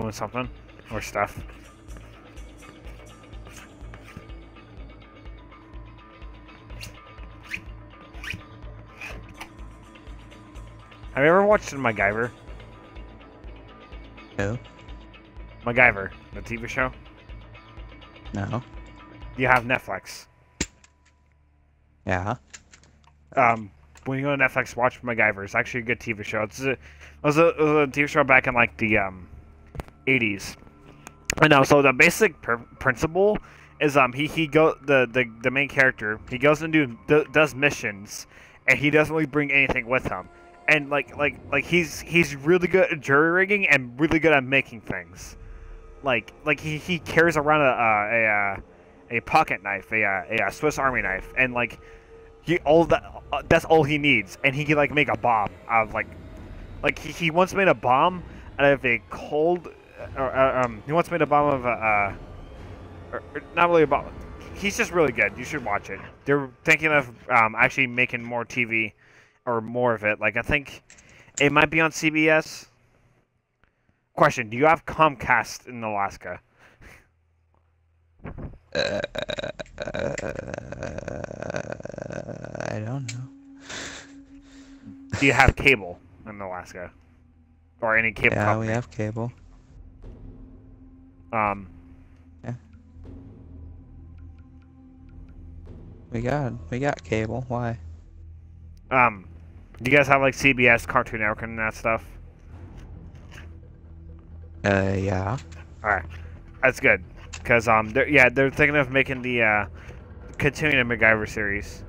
doing something or stuff. Have you ever watched MacGyver? Who? MacGyver, the TV show. No. You have Netflix. Yeah. Um, when you go to Netflix, watch MacGyver. It's actually a good TV show. It's a, it was a, it was a TV show back in like the um, 80s. I know. So the basic pr- principle is um he he go the, the the main character he goes and do does missions and he doesn't really bring anything with him and like like like he's he's really good at jury rigging and really good at making things like like he, he carries around a a, a, a pocket knife a, a, a Swiss Army knife and like he all that uh, that's all he needs and he can like make a bomb out of like like he, he once made a bomb out of a cold or, uh, um he once made a bomb of a uh, or, or not really a bomb he's just really good. You should watch it. They're thinking of um actually making more TV or more of it. Like I think it might be on CBS question do you have Comcast in Alaska? Uh, I don't know. do you have cable in Alaska? Or any cable Yeah, company? we have cable. Um Yeah. We got we got cable. Why? Um, do you guys have like CBS, Cartoon Network, and that stuff? Uh, yeah. All right, that's good. Cause um, they're, yeah, they're thinking of making the uh, continuing the MacGyver series,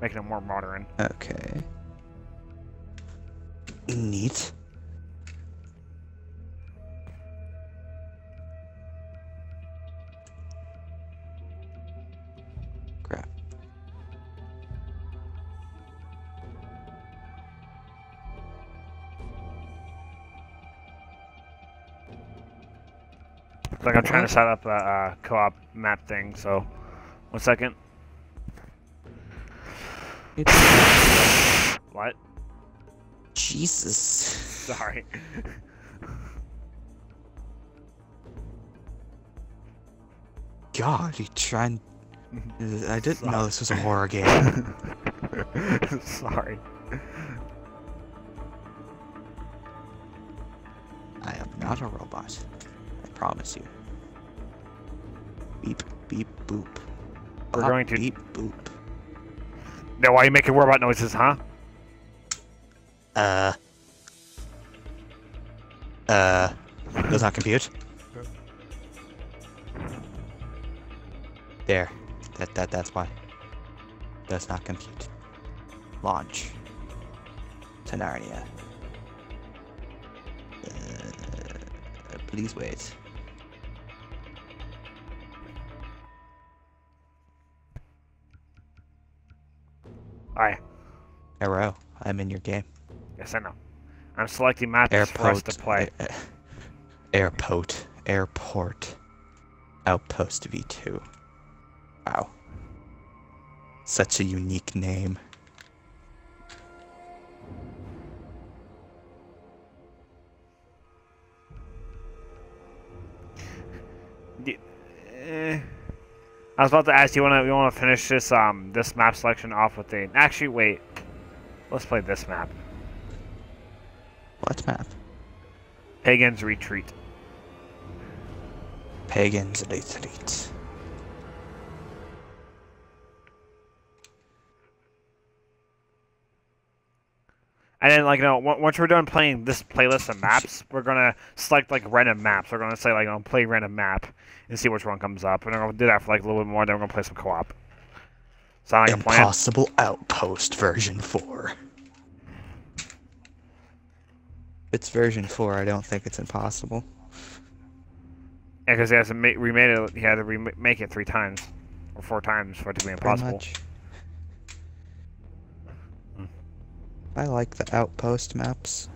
making it more modern. Okay. Neat. Like I'm trying to set up a, uh co-op map thing. So, one second. It's What? Jesus. Sorry. God, you trying? I didn't know this was a horror game. Sorry. I am not a robot. Promise you. Beep, beep, boop. We're Bop, going to- beep, boop. Now, why are you making robot noises, huh? Uh. Uh. Does not compute. There. That that that's why. Does not compute. Launch. To Narnia. Uh, please wait. Aye. Arrow. I'm in your game. Yes, I know. I'm selecting maps for us to play. a- Airport. Airport. Outpost V2. Wow. Such a unique name. D- eh. I was about to ask you want to you want to finish this um this map selection off with a actually wait let's play this map What map? Pagans Retreat Pagans Retreat. And then like you know once we're done playing this playlist of maps we're gonna select like random maps. We're gonna say like I'll play random map and see which one comes up. And we're gonna do that for like a little bit more then we're gonna play some co-op. Sound like a plan? Impossible Outpost version 4. It's version 4, I don't think it's impossible. yeah because he has to remade it he had to remake it three times or four times for it to be impossible I like the Outpost maps.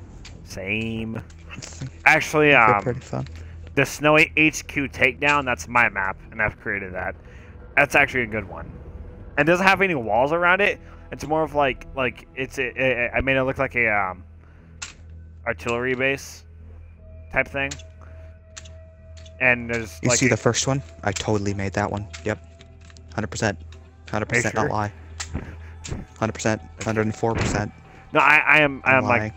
same actually um pretty fun. The Snowy HQ takedown, that's my map, and I've created that. That's actually a good one. And it doesn't have any walls around it. It's more of like like it's it, it, I made it look like a um artillery base type thing. and there's You like see a- the first one? I totally made that one. Yep. 100%. 100% sure? not lie. 100%. 104%. No, I, I am I I'm am like.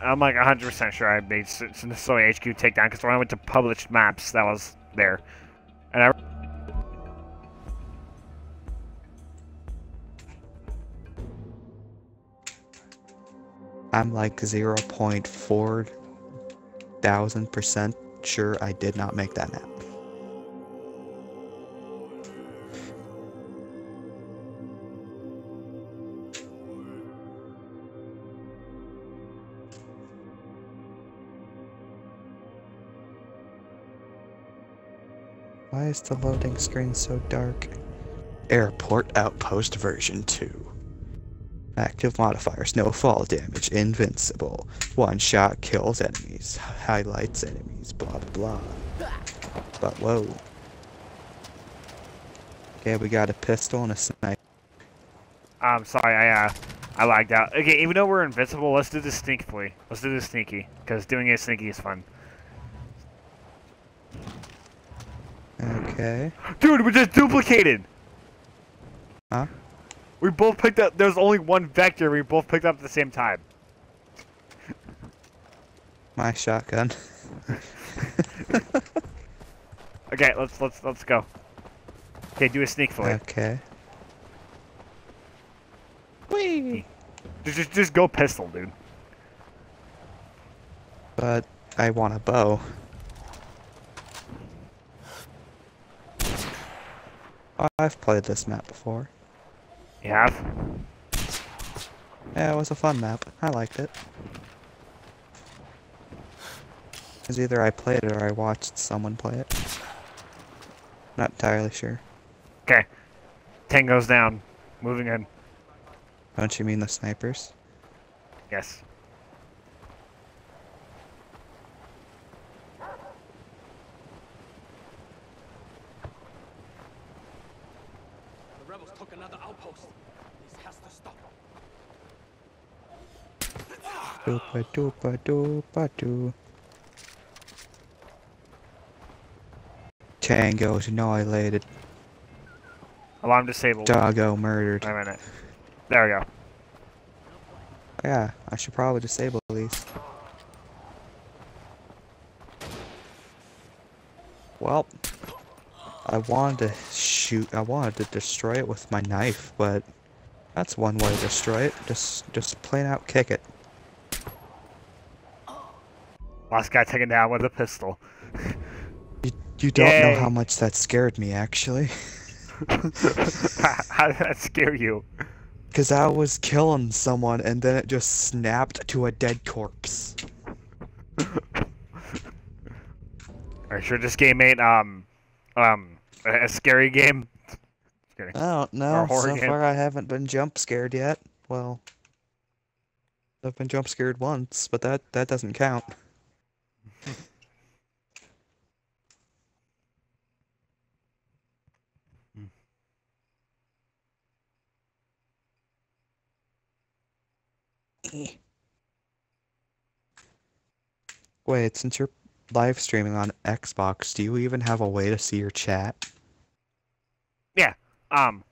I'm like 100 percent sure I made S- Smithsonian HQ takedown because when I went to published maps, that was there, and I I'm like 0.4 thousand percent sure I did not make that map. Why is the loading screen so dark? Airport Outpost version 2. Active modifiers, no fall damage, invincible. One shot kills enemies, highlights enemies, blah blah blah. But whoa. Okay, we got a pistol and a sniper. I'm sorry I uh I lagged out. Okay, even though we're invincible, let's do this sneakily. Let's do this sneaky because doing it sneaky is fun. Okay. Dude, we just duplicated. Huh? We both picked up. There's only one vector. We both picked up at the same time. My shotgun. Okay, let's let's let's go. Okay, do a sneak for it. okay. Whee! Just, just just go pistol, dude. But I want a bow. I've played this map before. You have? Yeah, it was a fun map. I liked it. Because either I played it or I watched someone play it. Not entirely sure. Okay. Ten goes down. Moving in. Don't you mean the snipers? Yes. The rebels took another outpost. This has to stop. Doopa doopa doopa doo. Tango's annihilated. Alarm disabled. Doggo murdered. Wait a minute. There we go. Yeah, I should probably disable these. Well, I wanted to shoot, I wanted to destroy it with my knife, but that's one way to destroy it. Just, just plain out kick it. Last guy taken down with a pistol. You, you don't know how much that scared me, actually. How did that scare you? Because I was killing someone and then it just snapped to a dead corpse. Are you sure this game ain't um um a, a scary game? I don't know. So game. far, I haven't been jump scared yet. Well, I've been jump scared once, but that that doesn't count. Wait, since you're live streaming on Xbox, do you even have a way to see your chat? Yeah. Um,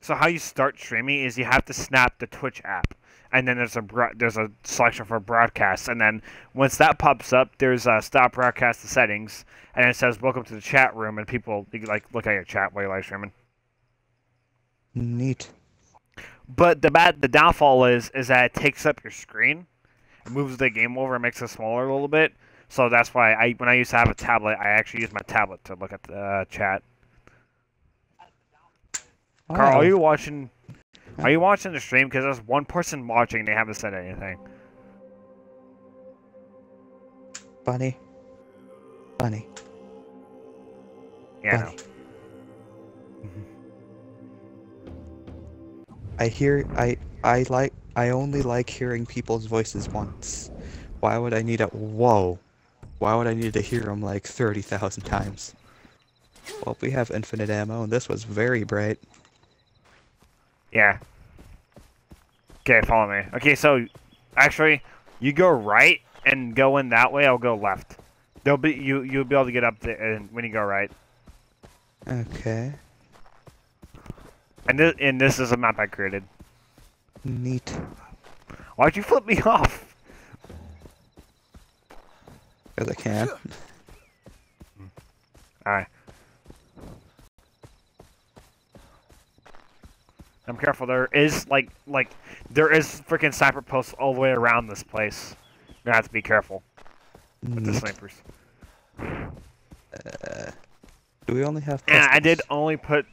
so how you start streaming is you have to snap the Twitch app, and then there's a there's a selection for broadcast, and then once that pops up, there's a stop broadcast the settings, and it says welcome to the chat room, and people like look at your chat while you're live streaming. Neat. But the bad the downfall is is that it takes up your screen, it moves the game over, and makes it smaller a little bit. So that's why I when I used to have a tablet, I actually used my tablet to look at the uh, chat. Carl, Oh, are you watching? Are you watching the stream? Because there's one person watching. and They haven't said anything. Bunny. Bunny. Yeah. Bunny. I hear I I like I only like hearing people's voices once. Why would I need a whoa? Why would I need to hear them like 30,000 times? Well, we have infinite ammo and this was very bright. Yeah. Okay, follow me. Okay, so actually, you go right and go in that way. I'll go left. They'll be you. You'll be able to get up there and when you go right. Okay. And this and this is a map I created. Neat. Why'd you flip me off? Because I can. Alright. I'm careful. There is like like there is freaking sniper posts all the way around this place. You have to be careful with the snipers. Uh, do we only have? And I did only put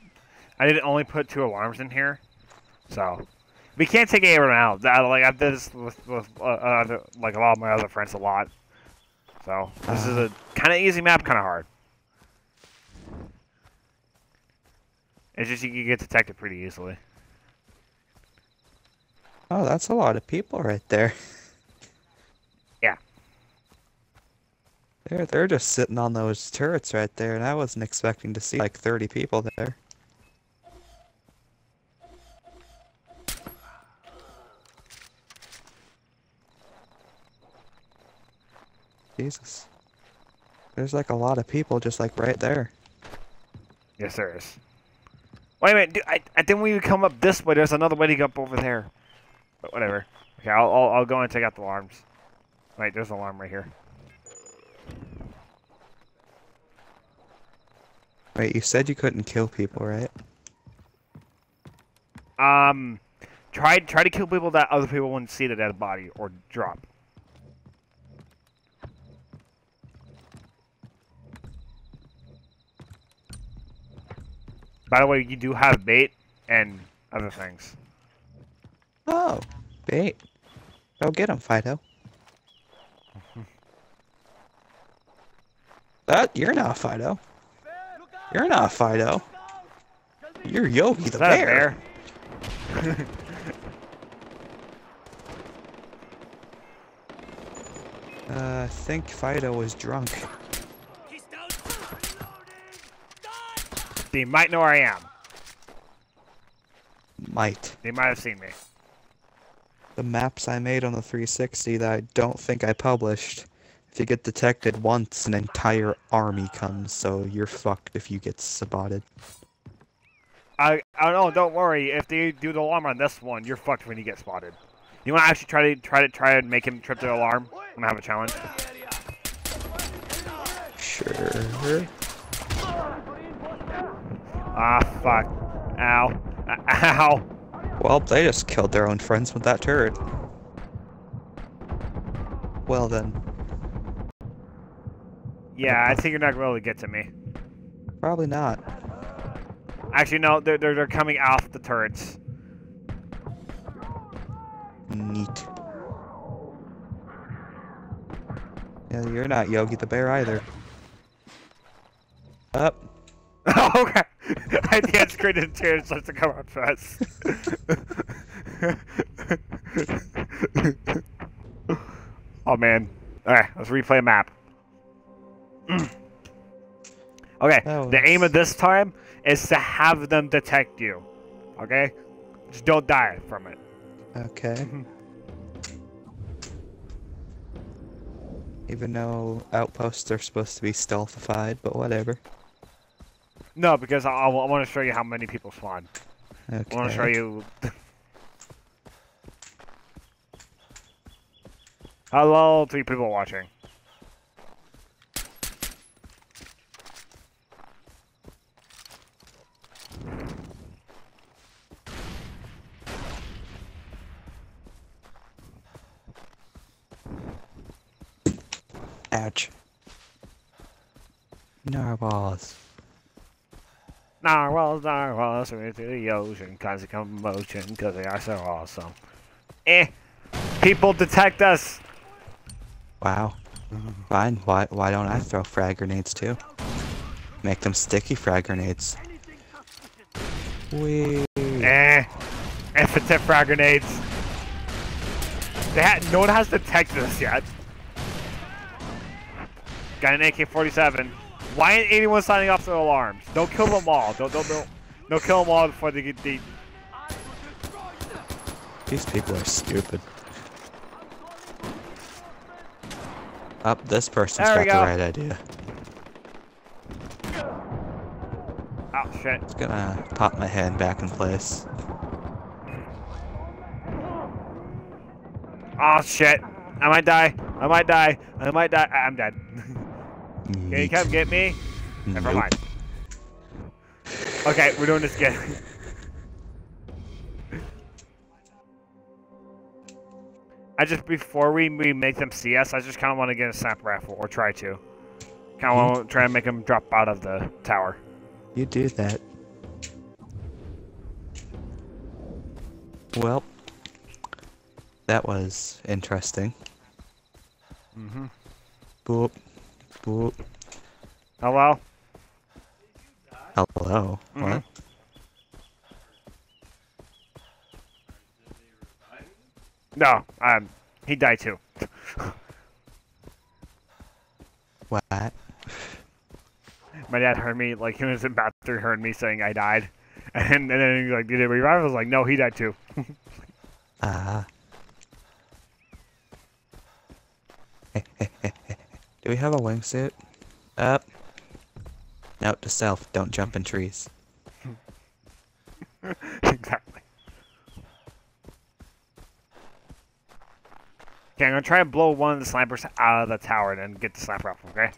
I did only put two alarms in here, so we can't take anyone out. That, like I did this with, with uh, other, like a lot of my other friends a lot. So this is a kind of easy map, kind of hard. It's just you can get detected pretty easily. Oh, that's a lot of people right there. Yeah. They're they're just sitting on those turrets right there, and I wasn't expecting to see like 30 people there. Jesus. There's like a lot of people just like right there. Yes, there is. Wait a minute, dude, I, I think we come up this way. There's another way to go up over there. But whatever. Okay, I'll, I'll, I'll go and take out the alarms. Wait, there's an alarm right here. Wait, you said you couldn't kill people, right? Um, try try to kill people that other people wouldn't see the dead body or drop. By the way, you do have bait and other things. Oh, bait. Go get him, Fido. That you're not Fido. You're not Fido. You're Yogi the bear. bear? Uh, I think Fido was drunk. He's down. Reloading. Die. They might know where I am. Might. They might have seen me. The maps I made on the 360 that I don't think I published. If you get detected once, an entire army comes, so you're fucked if you get spotted. I I don't know. Don't worry. If they do the alarm on this one, you're fucked when you get spotted. You want to actually try to try to try and make him trip the alarm? I'm gonna have a challenge. Sure. Ah, fuck. Ow. Ow. Well, they just killed their own friends with that turret. Well then, Yeah, I think you're not gonna be able to get to me. probably not. Actually, no. They're they're, they're coming off the turrets. Neat. Yeah, you're not Yogi the Bear either. Up. Oh, okay. I it's great in tears starts to come out fast. oh man. Alright, let's replay a map. okay, That the aim of this time is to have them detect you. Okay? Just don't die from it. Okay. Mm-hmm. Even though outposts are supposed to be stealthified, but whatever. No, because I, I want to show you how many people spawn. Okay. I want to show you. Hello, three people watching. Ouch. Narwhals. Narwhals, narwhals, swim through the ocean, cause of commotion, cause they are so awesome. Eh, people detect us. Wow. Fine. Why why don't I throw frag grenades too? Make them sticky frag grenades. Wee. Eh, infantile frag grenades. They ha no one has detected us yet. Got an AK-47. Why ain't anyone signing off their alarms? Don't kill them all. Don't don't don't. Don't kill them all before they get deep. These people are stupid. Up, this person's There got we the right idea. Oh shit. It's gonna pop my hand back in place. Oh shit. I might die. I might die. I might die. I'm dead. Can you come get me? Never mind. Okay, we're doing this again. I just before we, we make them see us, I just kind of want to get a snap raffle or try to. Kind of want to try and make them drop out of the tower. You do that. Well, that was interesting. Mm-hmm. Boop, Hello. Hello. Mhm. What? No, um, he died too. What? My dad heard me like he was in bathroom, heard me saying I died, and, and then he like did it revive? I was like, no, he died too. Ah. Do we have a wingsuit? Up. Note to self, don't jump in trees. exactly. Okay, I'm gonna try and blow one of the snipers out of the tower and then get the sniper off, Okay.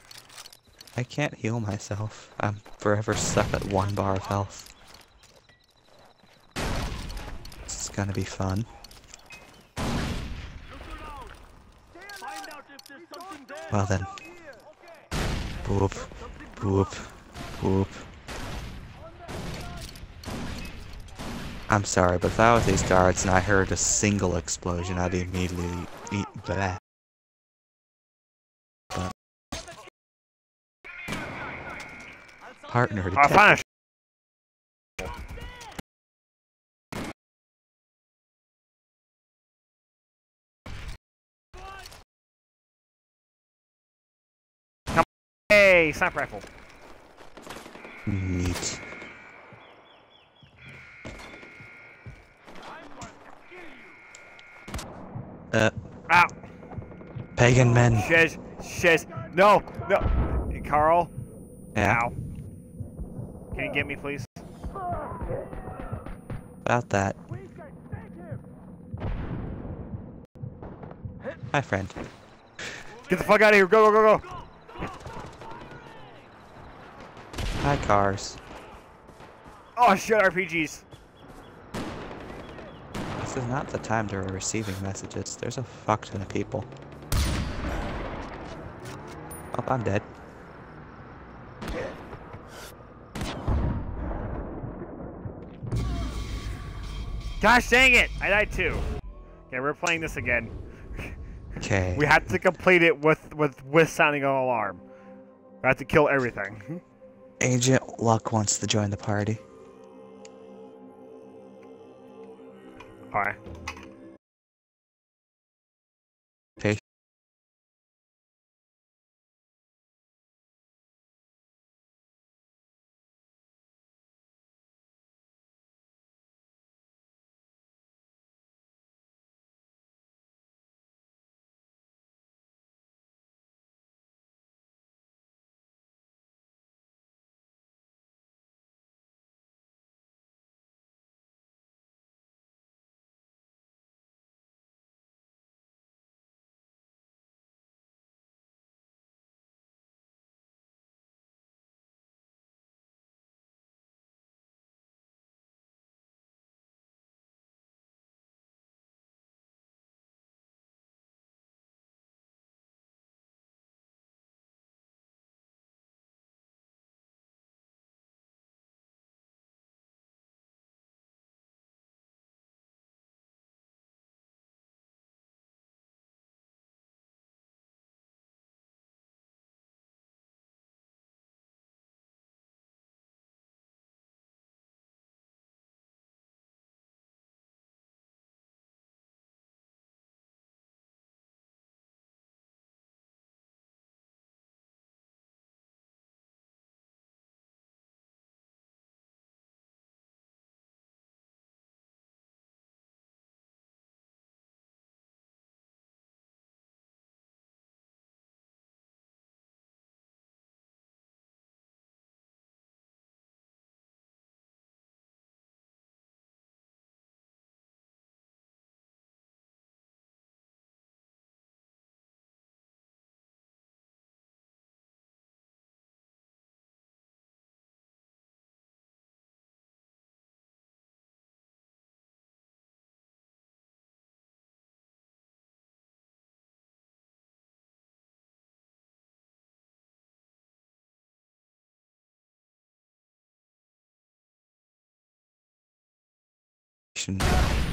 I can't heal myself. I'm forever stuck at one bar of health. This is gonna be fun. Well then. Boop. Boop. Boop. I'm sorry, but if I was these guards and I heard a single explosion, I'd immediately eat blah. But partner I Hey, sniper rifle. Neat. Uh, Ow. pagan men. Shiz. Shiz. No. No. Hey, Carl. Yeah, Ow. Can you get me, please? about that. Hi, friend. Get the fuck out of here. Go, go, go, go. Hi, cars. Oh, shit, RPGs. This is not the time to be receiving messages. There's a fuck ton of people. Oh, I'm dead. Gosh dang it. I died too. Okay, we're playing this again. Okay. We had to complete it with, with, with sounding an alarm. We had to kill everything. Agent Luck wants to join the party. Alright. Action.